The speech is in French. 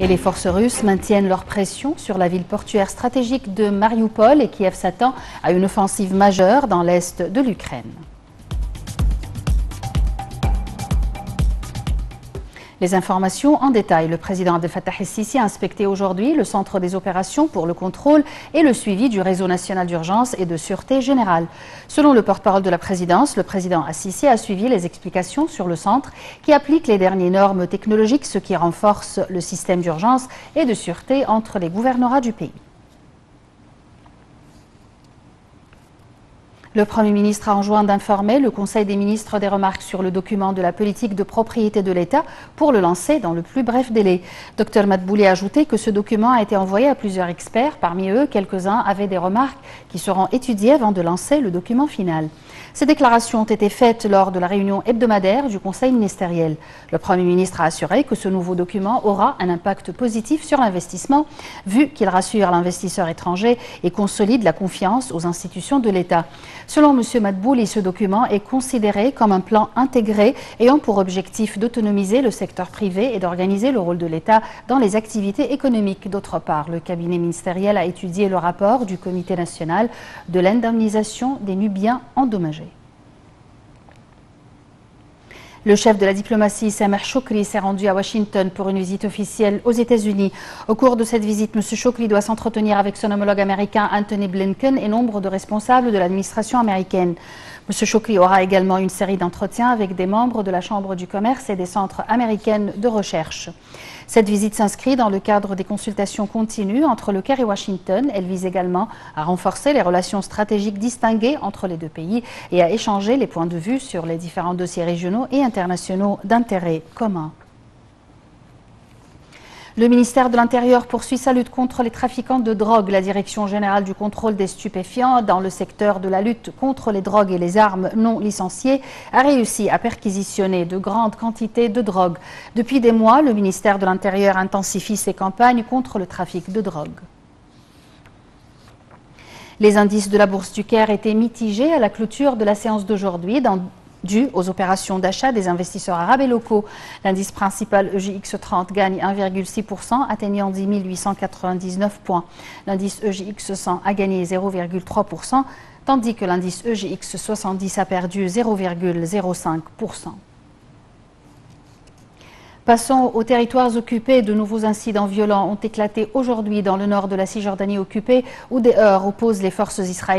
Et les forces russes maintiennent leur pression sur la ville portuaire stratégique de Mariupol et Kiev s'attend à une offensive majeure dans l'est de l'Ukraine. Les informations en détail. Le président Abdel Fattah a inspecté aujourd'hui le centre des opérations pour le contrôle et le suivi du réseau national d'urgence et de sûreté générale. Selon le porte-parole de la présidence, le président Assisi a suivi les explications sur le centre qui applique les dernières normes technologiques, ce qui renforce le système d'urgence et de sûreté entre les gouvernorats du pays. Le Premier ministre a enjoint d'informer le Conseil des ministres des remarques sur le document de la politique de propriété de l'État pour le lancer dans le plus bref délai. Dr Matbouli a ajouté que ce document a été envoyé à plusieurs experts. Parmi eux, quelques-uns avaient des remarques qui seront étudiées avant de lancer le document final. Ces déclarations ont été faites lors de la réunion hebdomadaire du Conseil ministériel. Le Premier ministre a assuré que ce nouveau document aura un impact positif sur l'investissement, vu qu'il rassure l'investisseur étranger et consolide la confiance aux institutions de l'État. Selon M. Madbouli, ce document est considéré comme un plan intégré ayant pour objectif d'autonomiser le secteur privé et d'organiser le rôle de l'État dans les activités économiques. D'autre part, le cabinet ministériel a étudié le rapport du Comité national de l'indemnisation des Nubiens endommagés. Le chef de la diplomatie, Samir Choukri, s'est rendu à Washington pour une visite officielle aux États-Unis. Au cours de cette visite, M. Choukri doit s'entretenir avec son homologue américain Anthony Blinken et nombre de responsables de l'administration américaine. M. Choukri aura également une série d'entretiens avec des membres de la Chambre du commerce et des centres américaines de recherche. Cette visite s'inscrit dans le cadre des consultations continues entre le Caire et Washington. Elle vise également à renforcer les relations stratégiques distinguées entre les deux pays et à échanger les points de vue sur les différents dossiers régionaux et internationaux d'intérêt commun. Le ministère de l'Intérieur poursuit sa lutte contre les trafiquants de drogue. La Direction générale du contrôle des stupéfiants dans le secteur de la lutte contre les drogues et les armes non licenciées a réussi à perquisitionner de grandes quantités de drogue. Depuis des mois, le ministère de l'Intérieur intensifie ses campagnes contre le trafic de drogue. Les indices de la Bourse du Caire étaient mitigés à la clôture de la séance d'aujourd'hui. Dû aux opérations d'achat des investisseurs arabes et locaux. L'indice principal EGX 30 gagne 1,6%, atteignant 10 899 points. L'indice EGX 100 a gagné 0,3%, tandis que l'indice EGX 70 a perdu 0,05%. Passons aux territoires occupés. De nouveaux incidents violents ont éclaté aujourd'hui dans le nord de la Cisjordanie occupée, où des heurts opposent les forces israéliennes